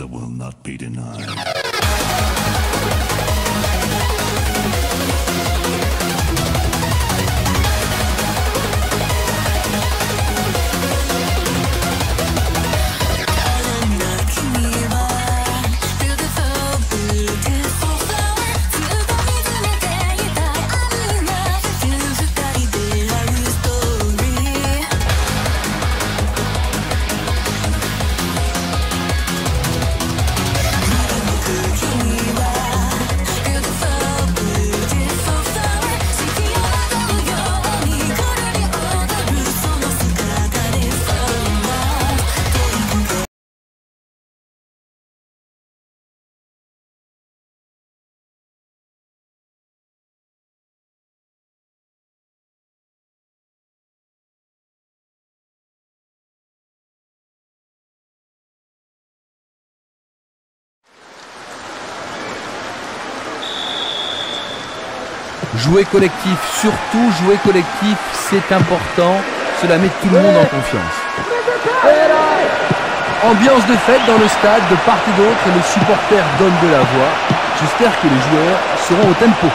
that will not be denied. Jouer collectif, surtout jouer collectif, c'est important. Cela met tout le monde en confiance. Ambiance de fête dans le stade, de part et d'autre, les supporters donnent de la voix. J'espère que les joueurs seront au tempo.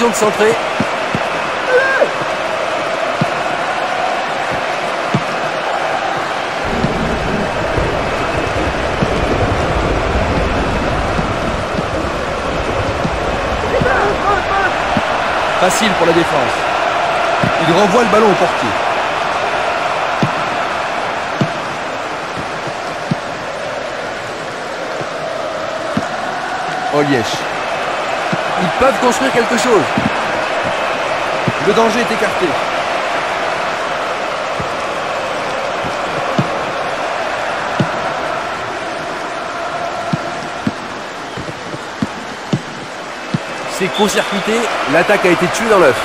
De centrer. Facile pour la défense. Il renvoie le ballon au portier. Ils peuvent construire quelque chose. Le danger est écarté. C'est court-circuité, l'attaque a été tuée dans l'œuf.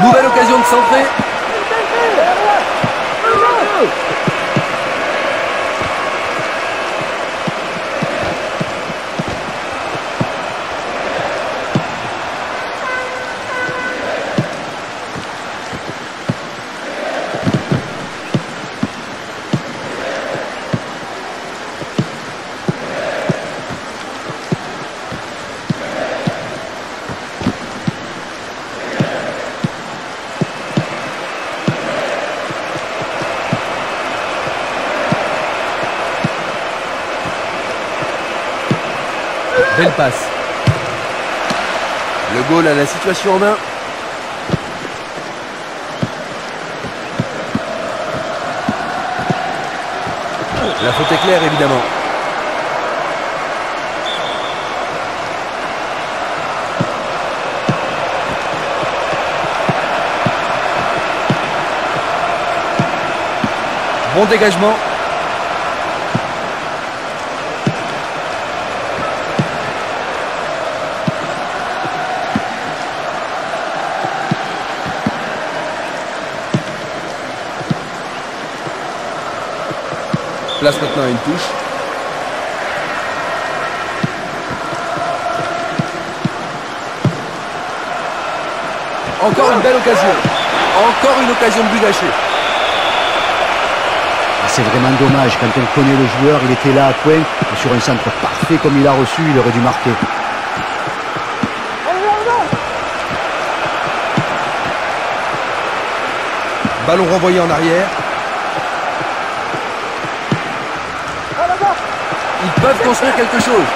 Nouvelle occasion de centrer. Belle passe. Le goal a la situation en main. La faute est claire évidemment. Bon dégagement. Place maintenant à une touche. Encore une belle occasion. Encore une occasion de but gâché. C'est vraiment dommage, quand on connaît le joueur, il était là à point, sur un centre parfait comme il a reçu, il aurait dû marquer. Ballon renvoyé en arrière. Peuvent construire quelque chose.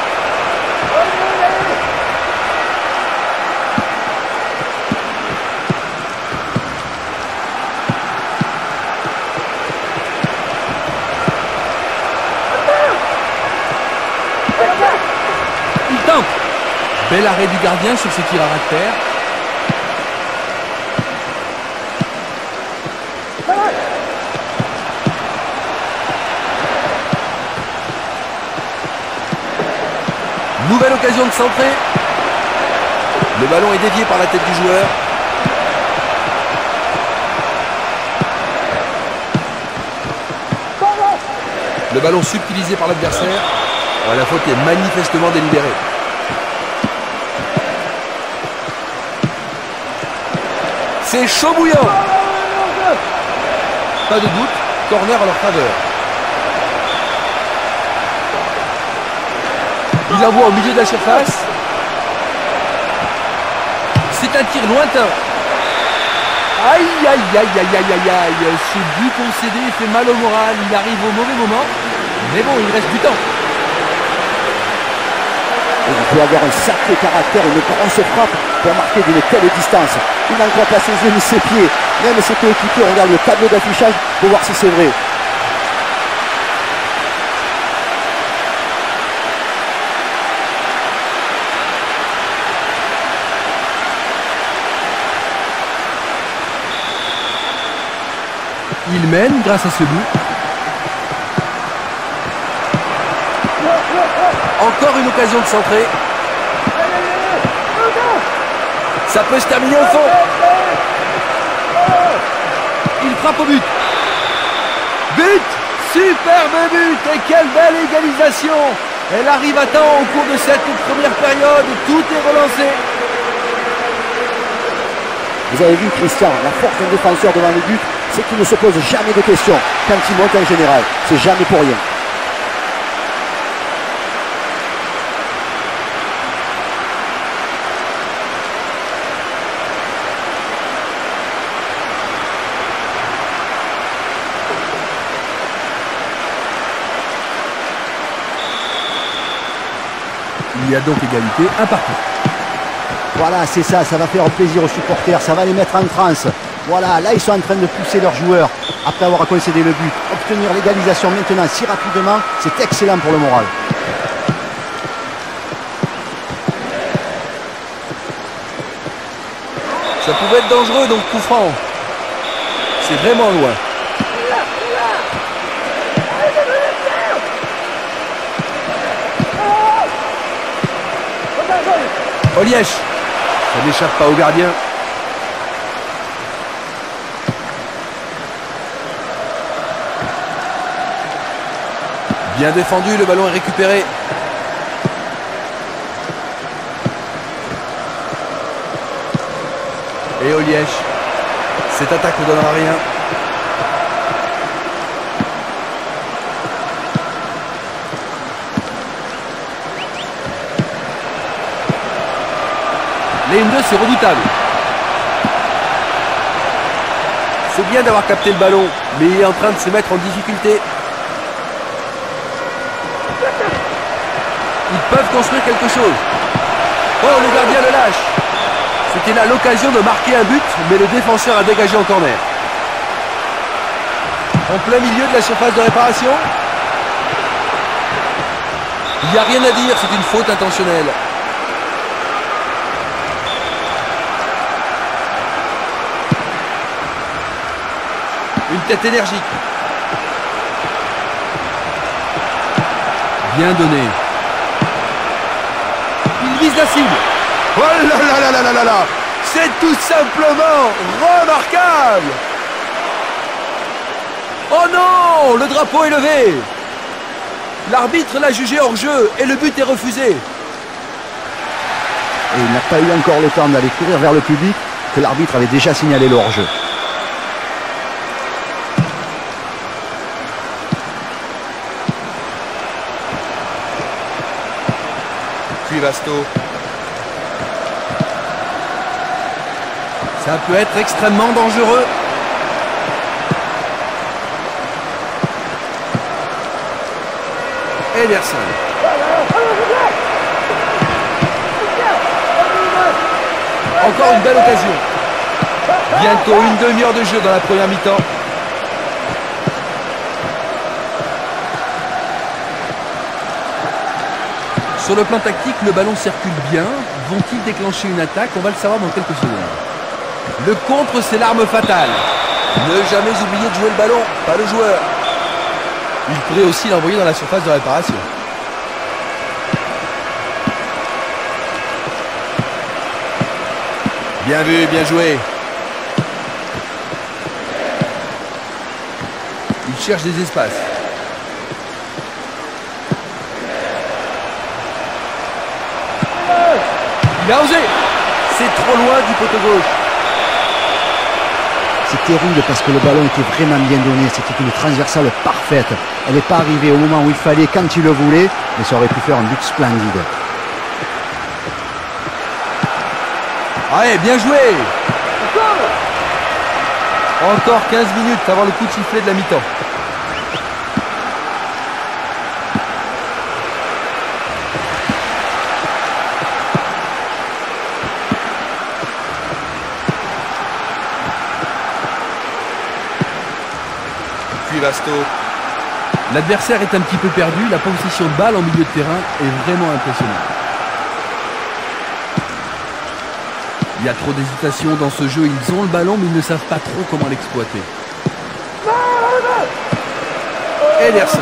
Il tente. Bel arrêt du gardien sur ce tir à terre. Nouvelle occasion de centrer. Le ballon est dévié par la tête du joueur. Le ballon subtilisé par l'adversaire. la faute est manifestement délibérée. C'est chaud bouillant. Pas de doute, corner à leur faveur. Il envoie au milieu de la surface. C'est un tir lointain. Aïe, aïe, aïe, aïe, aïe, aïe, aïe. Ce but concédé fait mal au moral. Il arrive au mauvais moment. Mais bon, il reste du temps. Il faut avoir un sacré caractère, une grosse frappe pour marquer d'une telle distance. Il n'envoie pas ses yeux ni ses pieds. Même ses coéquipiers regardent le tableau d'affichage pour voir si c'est vrai. Il mène grâce à ce but. Encore une occasion de centrer. Ça peut se terminer au fond. Il frappe au but. But Superbe but Et quelle belle égalisation Elle arrive à temps au cours de cette première période. Tout est relancé. Vous avez vu Christian, la force d'un défenseur devant le but, c'est qu'il ne se pose jamais de questions quand il monte en général. C'est jamais pour rien. Il y a donc égalité, un partout. Voilà, c'est ça, ça va faire plaisir aux supporters, ça va les mettre en transe. Voilà, là ils sont en train de pousser leurs joueurs après avoir concédé le but. Obtenir l'égalisation maintenant si rapidement, c'est excellent pour le moral. Ça pouvait être dangereux donc coup franc. C'est vraiment loin. Olièche. Ça n'échappe pas au gardien. Bien défendu, le ballon est récupéré. Et Olièche. Cette attaque ne donnera rien. Les 2 c'est redoutable. C'est bien d'avoir capté le ballon, mais il est en train de se mettre en difficulté. Ils peuvent construire quelque chose. Oh, le gardien le lâche. C'était là l'occasion de marquer un but, mais le défenseur a dégagé en corner. En plein milieu de la surface de réparation. Il n'y a rien à dire, c'est une faute intentionnelle. Une tête énergique. Bien donné. La cible. Oh là là là là là là là C'est tout simplement remarquable Oh non Le drapeau est levé L'arbitre l'a jugé hors jeu et le but est refusé. Et il n'a pas eu encore le temps d'aller courir vers le public que l'arbitre avait déjà signalé le hors-jeu. Vasto. Ça peut être extrêmement dangereux. Ederson. Encore une belle occasion. Bientôt une demi-heure de jeu dans la première mi-temps. Sur le plan tactique, le ballon circule bien, vont-ils déclencher une attaque? On va le savoir dans quelques secondes. Le contre, c'est l'arme fatale. Ne jamais oublier de jouer le ballon, pas le joueur. Il pourrait aussi l'envoyer dans la surface de réparation. Bien vu, bien joué. Il cherche des espaces. Il a osé C'est trop loin du poteau gauche. C'est terrible parce que le ballon était vraiment bien donné. C'était une transversale parfaite. Elle n'est pas arrivée au moment où il fallait, quand il le voulait, mais ça aurait pu faire un but splendide. Allez, bien joué Encore 15 minutes avant le coup de sifflet de la mi-temps. L'adversaire est un petit peu perdu, la position de balle en milieu de terrain est vraiment impressionnante. Il y a trop d'hésitation dans ce jeu, ils ont le ballon mais ils ne savent pas trop comment l'exploiter. Ederson.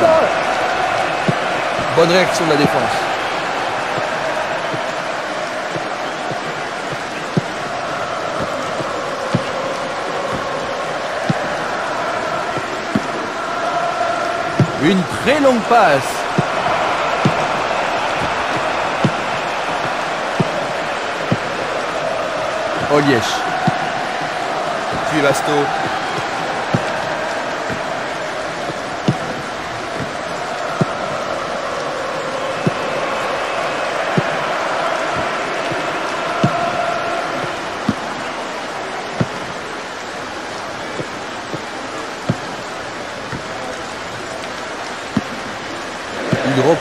Bonne réaction de la défense. Une très longue passe. Olièche. Puis Vasto.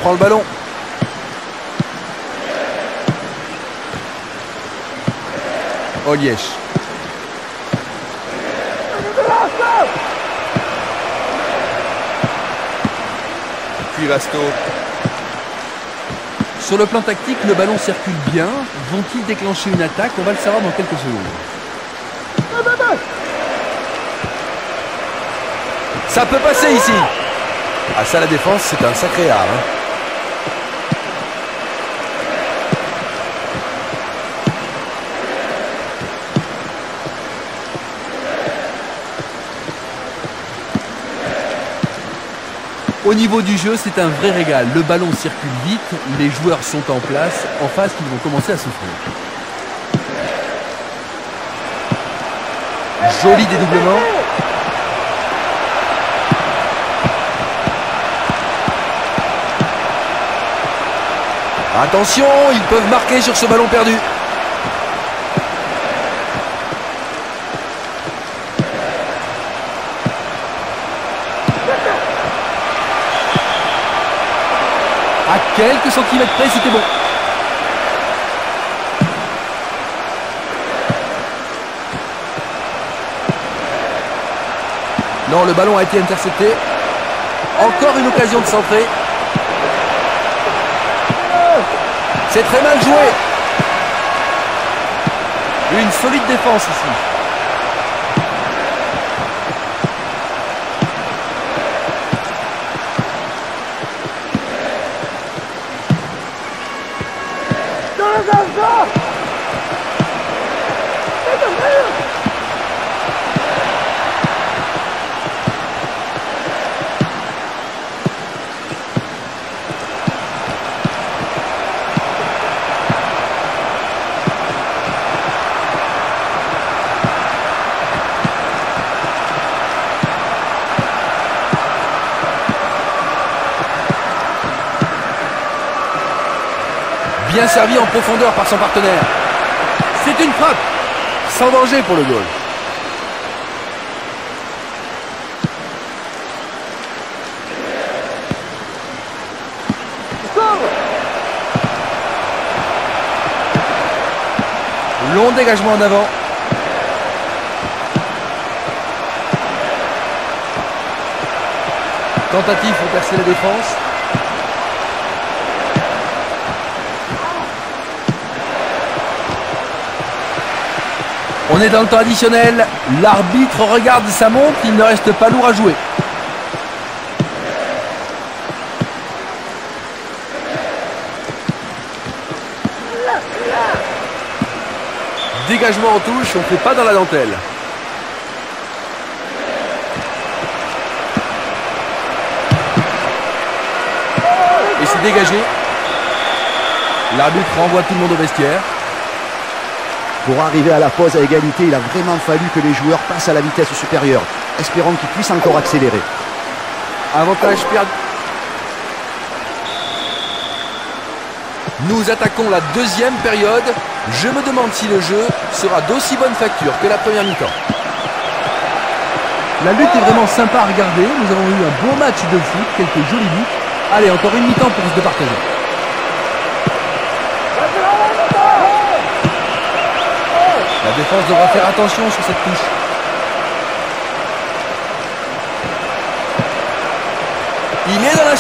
Il reprend le ballon. Olièche. Puis Vasto. Sur le plan tactique, le ballon circule bien. Vont-ils déclencher une attaque? On va le savoir dans quelques secondes. Ça peut passer ici. Ah ça la défense, c'est un sacré art. hein. Au niveau du jeu, c'est un vrai régal. Le ballon circule vite, les joueurs sont en place. En face, ils vont commencer à souffrir. Joli dédoublement. Attention, ils peuvent marquer sur ce ballon perdu. À quelques centimètres près, c'était bon. Non, le ballon a été intercepté. Encore une occasion de centrer. C'est très mal joué. Une solide défense ici. Servi en profondeur par son partenaire. C'est une frappe. Sans danger pour le goal. Long dégagement en avant. Tentative pour percer la défense. On est dans le temps additionnel. L'arbitre regarde sa montre. Il ne reste pas lourd à jouer. Dégagement en touche, on ne fait pas dans la dentelle. Et c'est dégagé. L'arbitre renvoie tout le monde au vestiaire. Pour arriver à la pause à égalité, il a vraiment fallu que les joueurs passent à la vitesse supérieure. Espérons qu'ils puissent encore accélérer. Avantage perdu. Nous attaquons la deuxième période. Je me demande si le jeu sera d'aussi bonne facture que la première mi-temps. La lutte est vraiment sympa à regarder. Nous avons eu un beau match de foot, quelques jolis buts. Allez, encore une mi-temps pour se départager. La défense devra faire attention sur cette touche. Il est dans la...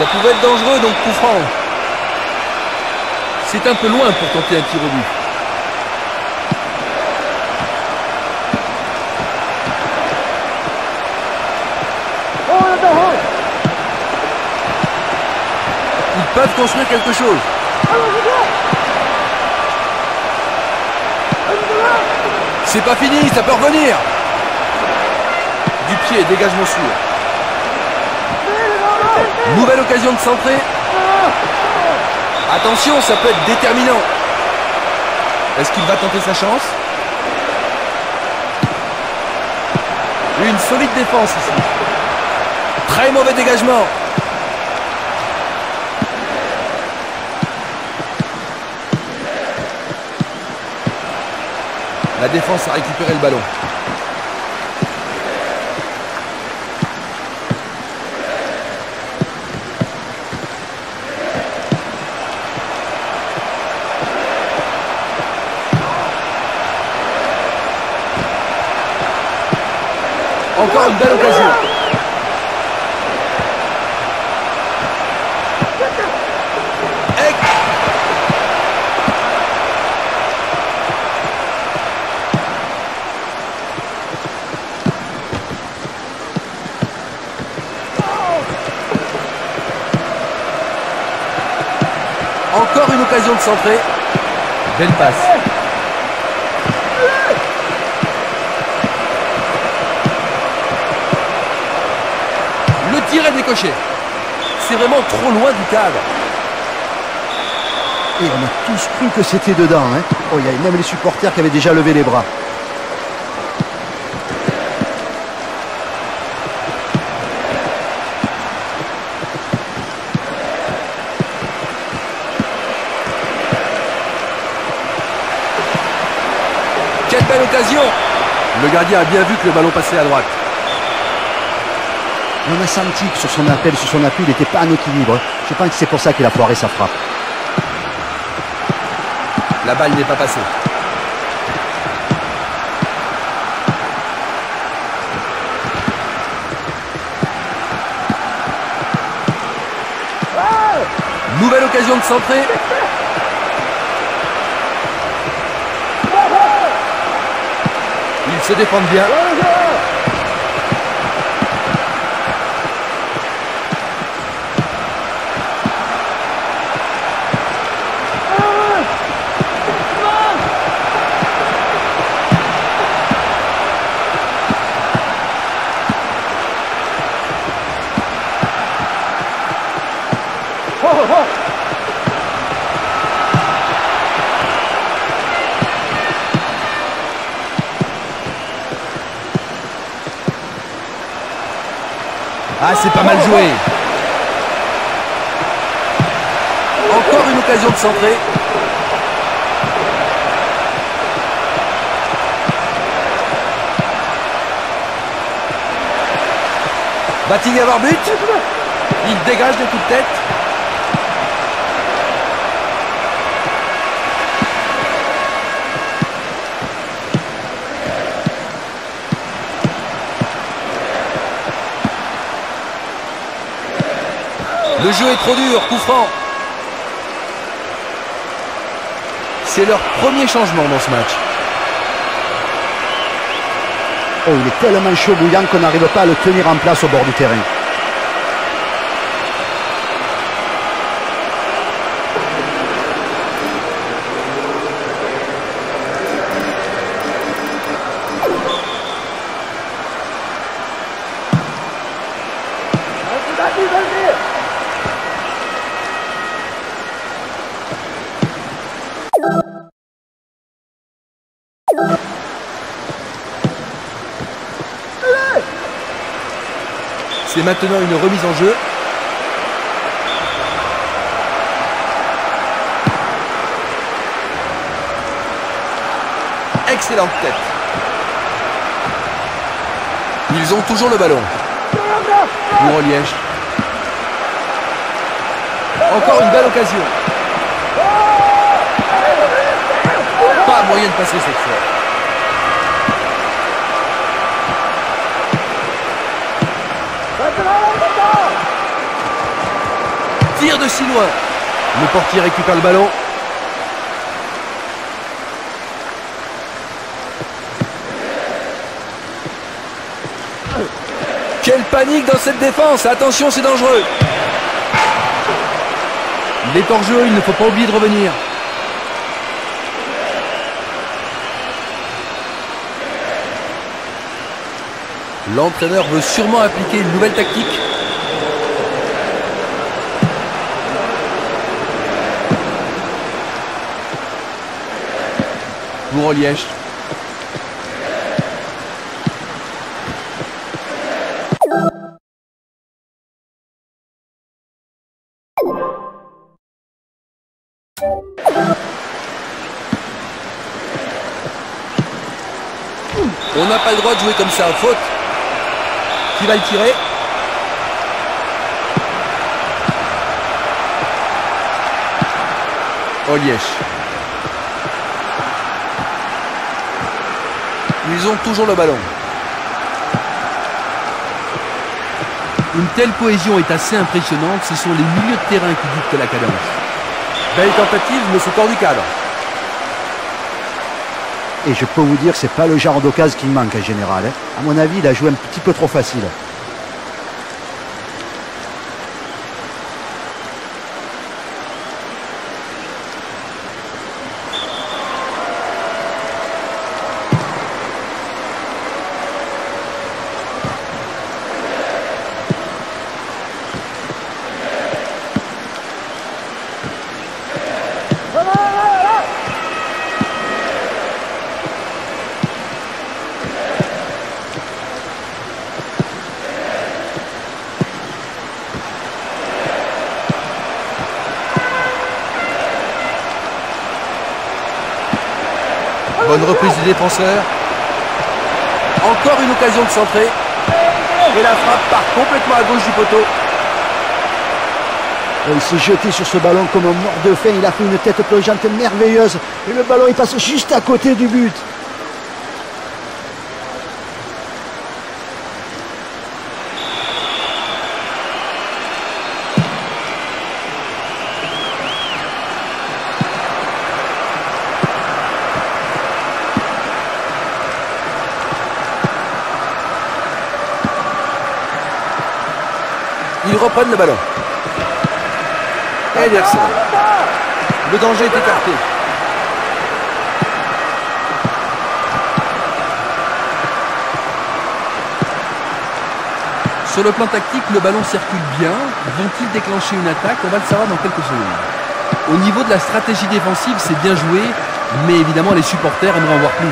Ça pouvait être dangereux, donc coup franc. C'est un peu loin pour tenter un tir au but. Ils peuvent construire quelque chose. C'est pas fini, ça peut revenir. Du pied, dégagement sûr. Nouvelle occasion de centrer. Attention, ça peut être déterminant. Est-ce qu'il va tenter sa chance? Une solide défense ici. Très mauvais dégagement. La défense a récupéré le ballon. Encore une belle occasion. Encore une occasion de centrer. Belle passe. C'est vraiment trop loin du cadre. Et on a tous cru que c'était dedans. Hein. Oh, il y avait même les supporters qui avaient déjà levé les bras. Quelle belle occasion Le gardien a bien vu que le ballon passait à droite. On a senti que sur son appel, sur son appui, il n'était pas en équilibre. Je pense que c'est pour ça qu'il a foiré sa frappe. La balle n'est pas passée. Nouvelle occasion de centrer. Ils se défendent bien. Ah, c'est pas mal joué. Encore une occasion de centrer. Batting avoir but? Il dégage de toute tête. Le jeu est trop dur, coup franc. C'est leur premier changement dans ce match. Oh, il est tellement chaud bouillant qu'on n'arrive pas à le tenir en place au bord du terrain. C'est maintenant une remise en jeu. Excellente tête. Ils ont toujours le ballon. Pour Liège. Encore une belle occasion. Pas moyen de passer cette fois. De si loin. Le portier récupère le ballon. Quelle panique dans cette défense Attention, c'est dangereux. Il est hors jeu, il ne faut pas oublier de revenir. L'entraîneur veut sûrement appliquer une nouvelle tactique. On n'a pas le droit de jouer comme ça, faute. Qui va le tirer? Olièche. Ils ont toujours le ballon. Une telle cohésion est assez impressionnante. Ce sont les milieux de terrain qui dictent la cadence. Belle tentative, mais c'est hors du cadre. Et je peux vous dire que c'est pas le genre d'occasion qui manque en général. hein. À mon avis, il a joué un petit peu trop facile. Bonne reprise du défenseur. Encore une occasion de centrer. Et la frappe part complètement à gauche du poteau. Il s'est jeté sur ce ballon comme un mort de faim. Il a fait une tête plongeante merveilleuse. Et le ballon, il passe juste à côté du but. Le ballon. Ederson. Le danger est écarté. Sur le plan tactique, le ballon circule bien. Vont-ils déclencher une attaque? On va le savoir dans quelques secondes. Au niveau de la stratégie défensive, c'est bien joué, mais évidemment les supporters aimeraient en voir plus.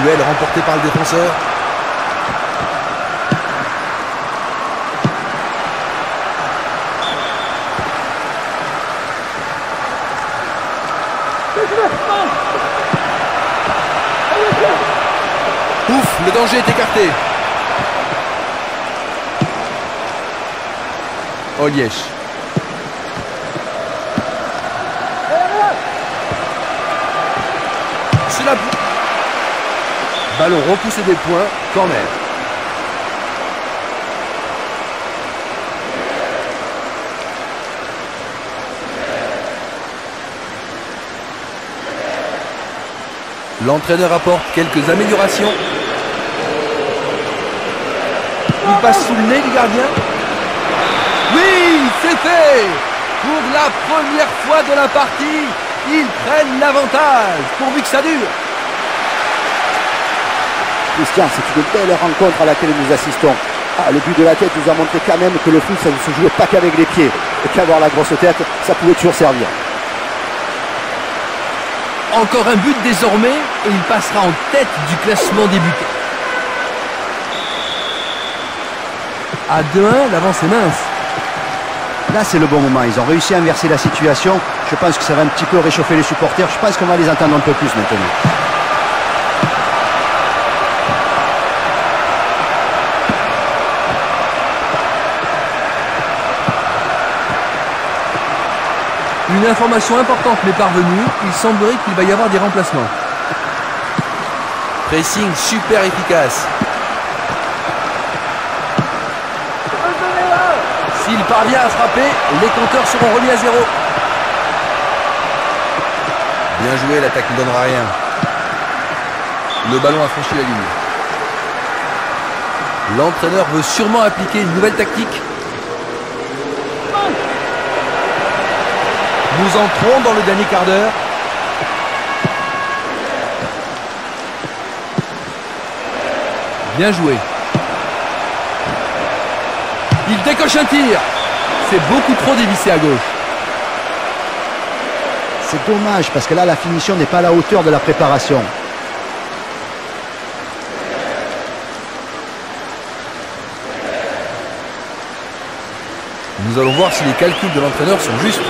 Duel remporté par le défenseur. Coup le danger est écarté. Olièche. Cela... Ballon repoussé des points, corner. L'entraîneur apporte quelques améliorations. Il passe sous le nez du gardien. Oui, c'est fait Pour la première fois de la partie, ils prennent l'avantage, pourvu que ça dure. Christian, c'est une belle rencontre à laquelle nous assistons. Ah, le but de la tête nous a montré quand même que le foot, ça ne se jouait pas qu'avec les pieds. Et qu'avoir la grosse tête, ça pouvait toujours servir. Encore un but désormais et il passera en tête du classement des À 2-1, l'avance est mince. Là, c'est le bon moment. Ils ont réussi à inverser la situation. Je pense que ça va un petit peu réchauffer les supporters. Je pense qu'on va les entendre un peu plus maintenant. Une information importante m'est parvenue. Il semblerait qu'il va y avoir des remplacements. Pressing super efficace. S'il parvient à frapper, les compteurs seront remis à zéro. Bien joué, l'attaque ne donnera rien. Le ballon a franchi la ligne. L'entraîneur veut sûrement appliquer une nouvelle tactique. Nous entrons dans le dernier quart d'heure. Bien joué. Il décoche un tir. C'est beaucoup trop dévissé à gauche. C'est dommage parce que là, la finition n'est pas à la hauteur de la préparation. Nous allons voir si les calculs de l'entraîneur sont justes.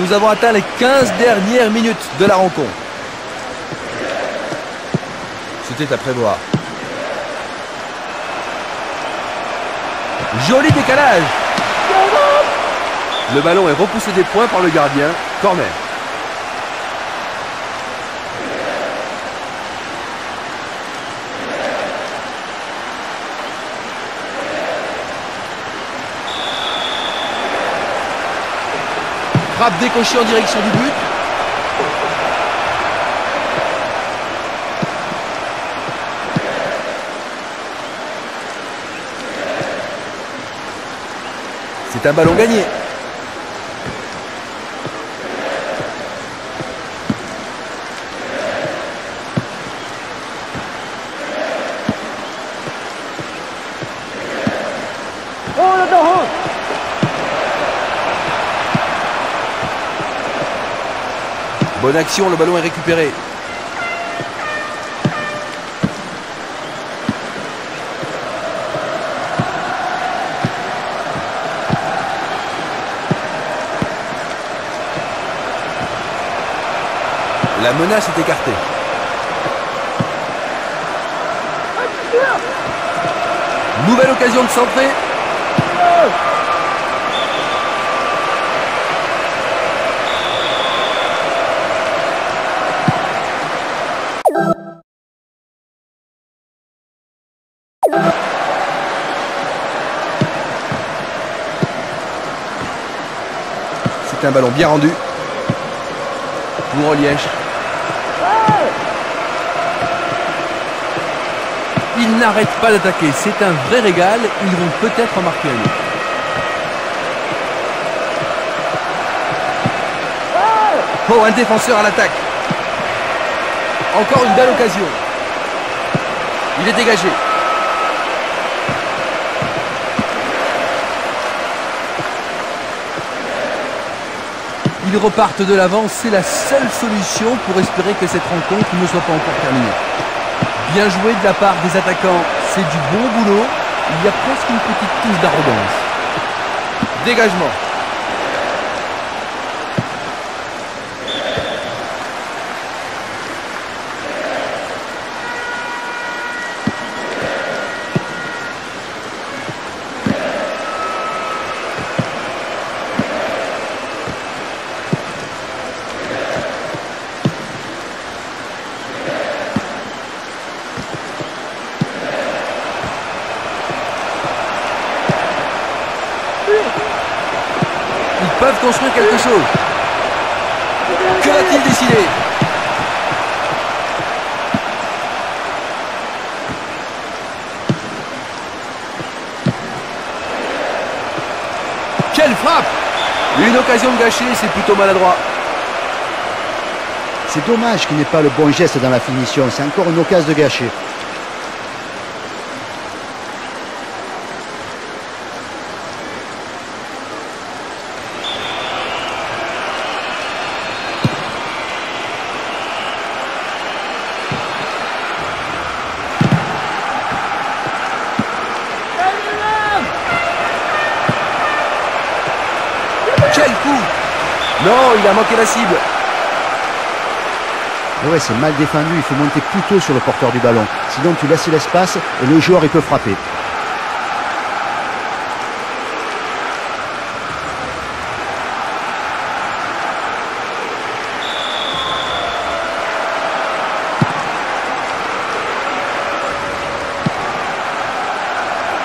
Nous avons atteint les 15 dernières minutes de la rencontre. À prévoir. Joli décalage. Le ballon est repoussé des points par le gardien. Corner. Frappe décochée en direction du but. C'est un ballon gagné. Bonne action, le ballon est récupéré. La menace est écartée. Nouvelle occasion de centrer. C'est un ballon bien rendu pour Oliège. Ils n'arrêtent pas d'attaquer. C'est un vrai régal. Ils vont peut-être en marquer un. Oh, un défenseur à l'attaque. Encore une belle occasion. Il est dégagé. Ils repartent de l'avant. C'est la seule solution pour espérer que cette rencontre ne soit pas encore terminée. Bien joué de la part des attaquants. C'est du bon boulot. Il y a presque une petite touche d'arrogance. Dégagement. Peuvent construire quelque chose. Que va-t-il décider Quelle frappe Une occasion de gâcher, c'est plutôt maladroit. C'est dommage qu'il n'ait pas le bon geste dans la finition. C'est encore une occasion de gâcher. Quel coup Non, il a manqué la cible. Mais ouais, c'est mal défendu. Il faut monter plus tôt sur le porteur du ballon. Sinon, tu laisses l'espace et le joueur, il peut frapper.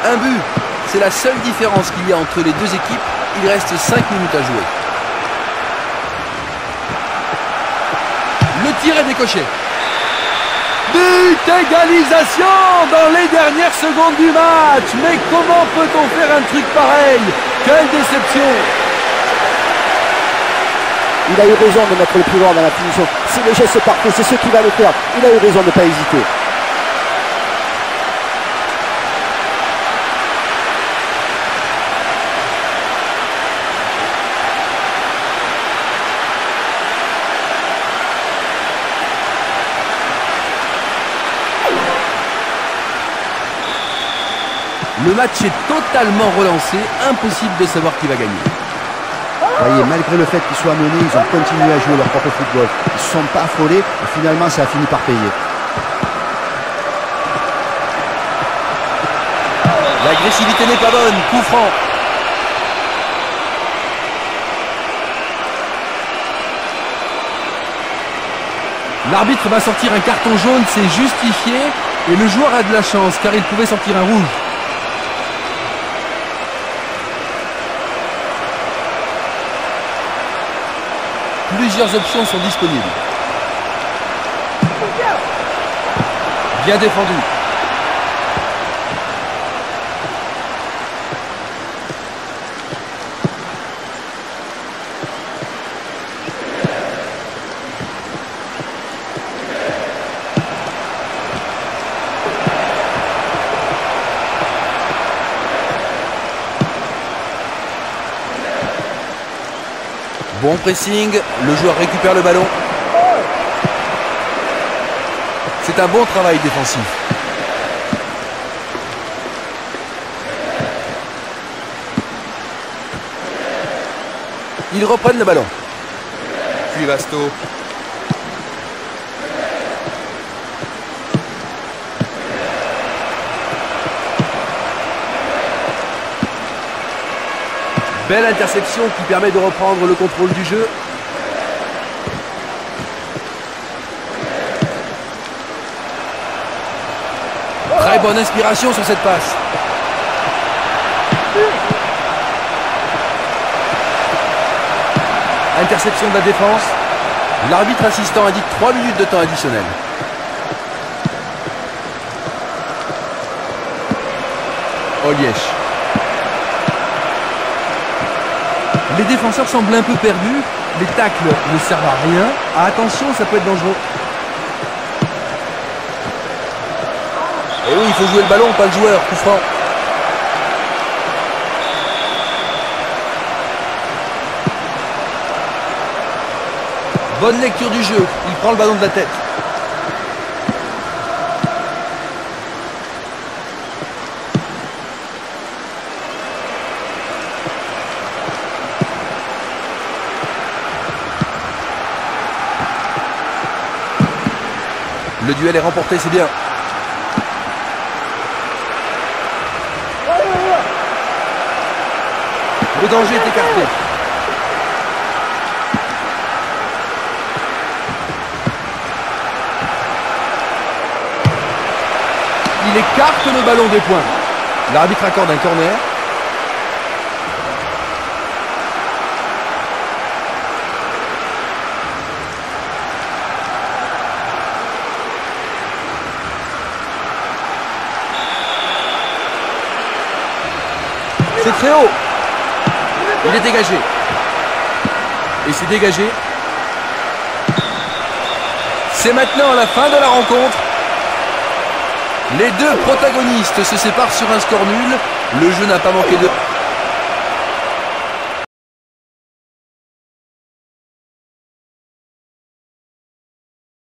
Un but, c'est la seule différence qu'il y a entre les deux équipes. Il reste 5 minutes à jouer. Tir est décoché. But égalisation dans les dernières secondes du match. Mais comment peut-on faire un truc pareil? Quelle déception Il a eu raison de mettre le plus loin dans la finition. C'est le geste parfait, c'est ce qui va le faire. Il a eu raison de ne pas hésiter. Le match est totalement relancé. Impossible de savoir qui va gagner. Vous voyez, malgré le fait qu'ils soient menés, ils ont continué à jouer leur propre football. Ils ne se sont pas affolés et finalement ça a fini par payer. L'agressivité n'est pas bonne. Coup franc. L'arbitre va sortir un carton jaune, c'est justifié. Et le joueur a de la chance car il pouvait sortir un rouge. Plusieurs options sont disponibles. Bien défendu. Bon pressing, le joueur récupère le ballon. C'est un bon travail défensif. Ils reprennent le ballon. Puis Vasto. Belle interception qui permet de reprendre le contrôle du jeu. Très bonne inspiration sur cette passe. Interception de la défense. L'arbitre assistant indique 3 minutes de temps additionnel. Olièche. Les défenseurs semblent un peu perdus. Les tacles ne servent à rien. Ah, attention, ça peut être dangereux. Et oui, il faut jouer le ballon, pas le joueur. Coup franc. Bonne lecture du jeu. Il prend le ballon de la tête. Le duel est remporté, c'est bien. Le danger est écarté. Il écarte le ballon des points. L'arbitre accorde un corner. Très. Il est dégagé. Et c'est dégagé. C'est maintenant la fin de la rencontre. Les deux protagonistes se séparent sur un score nul. Le jeu n'a pas manqué de...